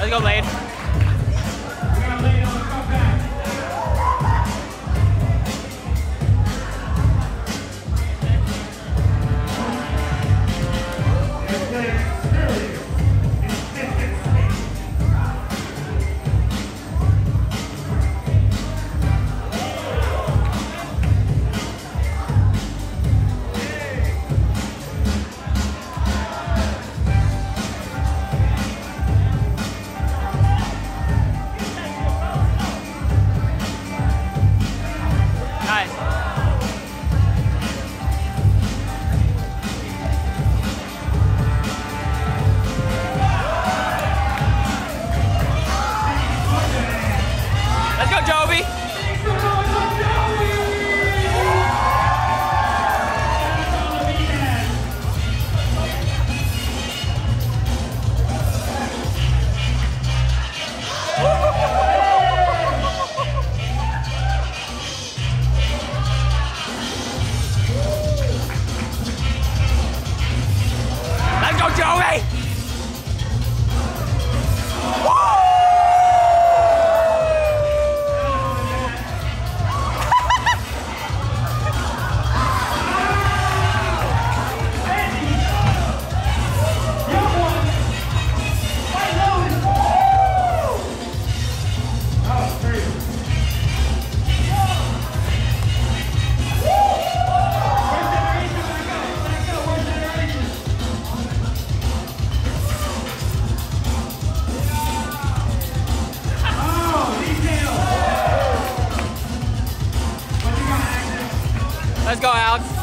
Let's go, Blade. Let's go, Joby. Let's go, Alex.